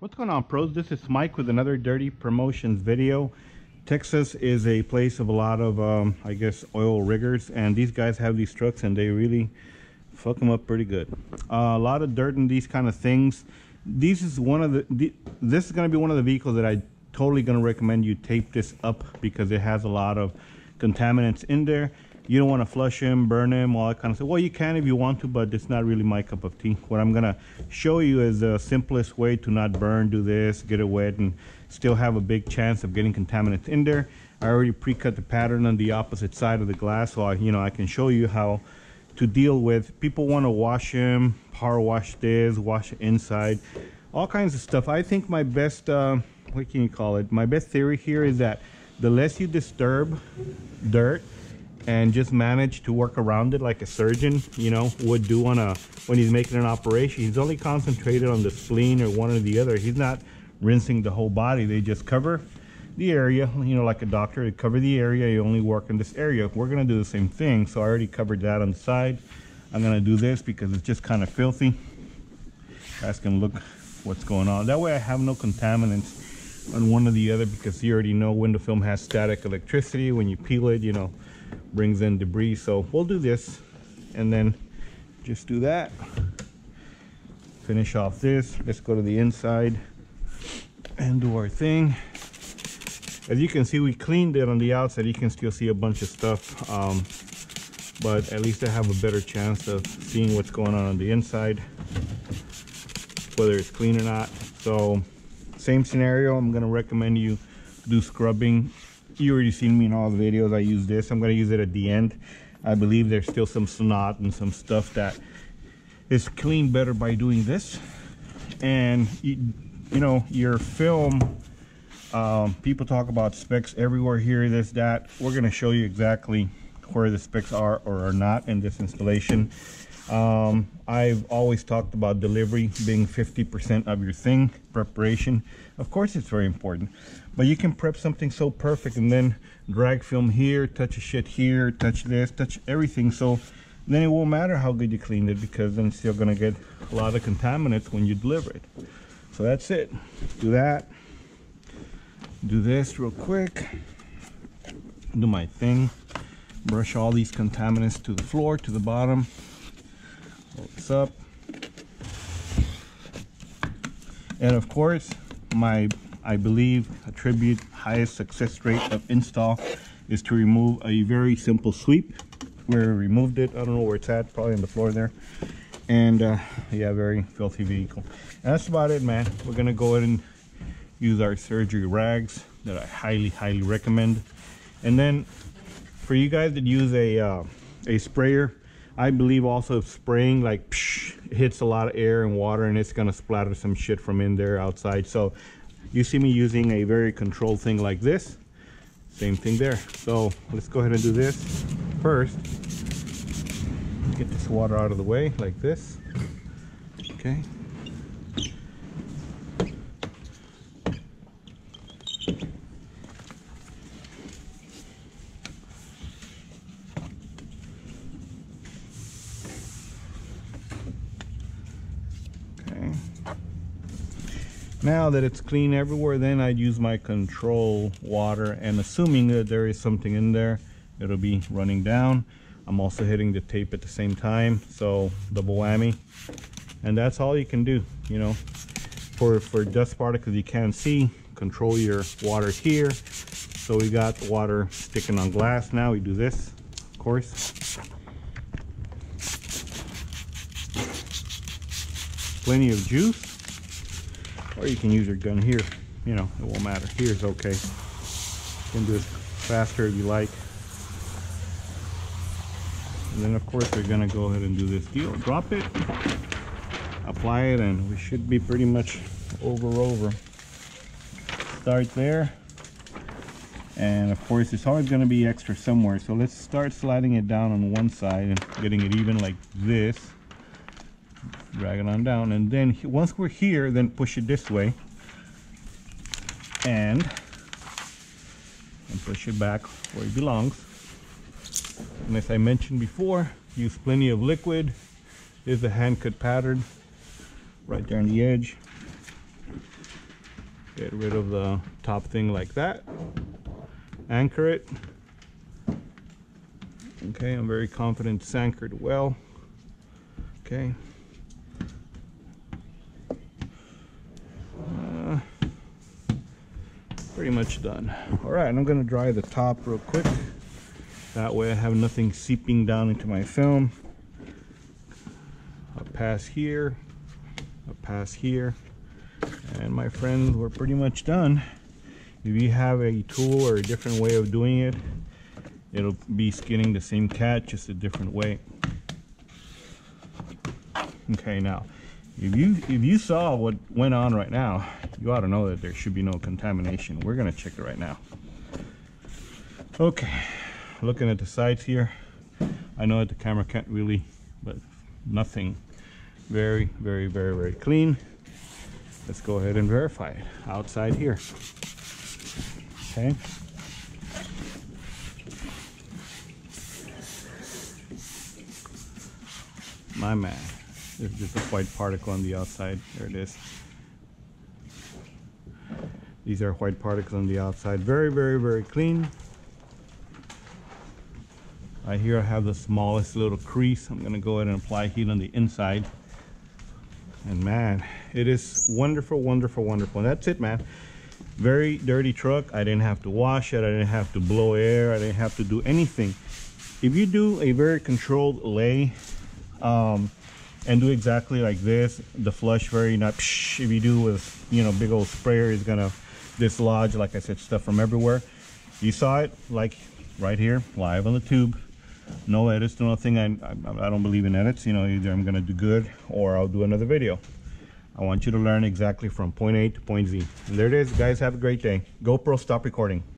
What's going on pros? This is Mike with another Dirty Promotions video. Texas is a place of a lot of, um, I guess, oil riggers and these guys have these trucks and they really fuck them up pretty good. Uh, a lot of dirt and these kind of things. This is one of the, the this is going to be one of the vehicles that I totally going to recommend you tape this up because it has a lot of contaminants in there you don't want to flush him, burn him, all that kind of stuff. Well, you can if you want to, but it's not really my cup of tea. What I'm going to show you is the simplest way to not burn, do this, get it wet, and still have a big chance of getting contaminants in there. I already pre-cut the pattern on the opposite side of the glass, so I, you know I can show you how to deal with. People want to wash him, power wash this, wash inside, all kinds of stuff. I think my best, uh, what can you call it? My best theory here is that the less you disturb dirt, and just manage to work around it like a surgeon, you know, would do on a when he's making an operation. He's only concentrated on the spleen or one or the other. He's not rinsing the whole body. They just cover the area, you know, like a doctor, they cover the area. You only work in this area. We're gonna do the same thing. So I already covered that on the side. I'm gonna do this because it's just kind of filthy. Guys can look what's going on. That way I have no contaminants on one or the other because you already know window film has static electricity. When you peel it, you know, brings in debris. So we'll do this and then just do that. Finish off this. Let's go to the inside and do our thing. As you can see we cleaned it on the outside. You can still see a bunch of stuff um, but at least I have a better chance of seeing what's going on on the inside whether it's clean or not. So same scenario. I'm gonna recommend you do scrubbing you already seen me in all the videos i use this i'm going to use it at the end. I believe there's still some snot and some stuff that is cleaned better by doing this. And you, you know your film um, people talk about specks everywhere here this that. We're going to show you exactly where the specks are or are not in this installation um, I've always talked about delivery being 50% of your thing, preparation. Of course it's very important, but you can prep something so perfect and then drag film here, touch a shit here, touch this, touch everything. So then it won't matter how good you cleaned it because then it's still gonna get a lot of contaminants when you deliver it. So that's it. Do that. Do this real quick. Do my thing. Brush all these contaminants to the floor, to the bottom what's up? And of course my I believe attribute highest success rate of install is to remove a very simple sweep. Where we removed it. I don't know where it's at. Probably on the floor there. And uh, yeah very filthy vehicle. And that's about it man. We're gonna go ahead and use our surgery rags that I highly highly recommend. And then for you guys that use a uh, a sprayer I believe also spraying like psh, hits a lot of air and water and it's gonna splatter some shit from in there outside. So you see me using a very controlled thing like this. Same thing there. So let's go ahead and do this first. Get this water out of the way like this. Okay. Now that it's clean everywhere then I'd use my control water and assuming that there is something in there it'll be running down. I'm also hitting the tape at the same time so double whammy. And that's all you can do you know. For for dust particles you can't see. Control your water here. So we got water sticking on glass. Now we do this of course. Plenty of juice or you can use your gun here you know it won't matter. Here's okay. You can do it faster if you like. And then of course we're gonna go ahead and do this deal. Drop it apply it and we should be pretty much over over. Start there. And of course it's always going to be extra somewhere. So let's start sliding it down on one side and getting it even like this drag it on down and then once we're here then push it this way and and push it back where it belongs and as I mentioned before use plenty of liquid this is a hand cut pattern right there on the edge Get rid of the top thing like that. Anchor it. Okay, I'm very confident it's anchored well. Okay. Pretty much done. All right, I'm gonna dry the top real quick. That way I have nothing seeping down into my film. I'll pass here, I'll pass here. And my friends, we're pretty much done. If you have a tool or a different way of doing it, it'll be skinning the same cat, just a different way. Okay, now, if you if you saw what went on right now, you ought to know that there should be no contamination. We're gonna check it right now. Okay, looking at the sides here, I know that the camera can't really, but nothing. Very, very, very, very clean. Let's go ahead and verify it outside here. Okay. My man. There's just a white particle on the outside. There it is. These are white particles on the outside. Very, very, very clean. Right here I have the smallest little crease. I'm gonna go ahead and apply heat on the inside. And man, it is wonderful, wonderful, wonderful. And that's it, man. Very dirty truck. I didn't have to wash it. I didn't have to blow air. I didn't have to do anything. If you do a very controlled lay um, and do exactly like this, the flush very not, psh, if you do with, you know, big old sprayer is gonna dislodge, like I said, stuff from everywhere. You saw it like right here, live on the tube. No edits, no nothing. I, I, I don't believe in edits. You know, either I'm gonna do good or I'll do another video. I want you to learn exactly from point A to point Z. And there it is, guys. Have a great day. GoPro, stop recording.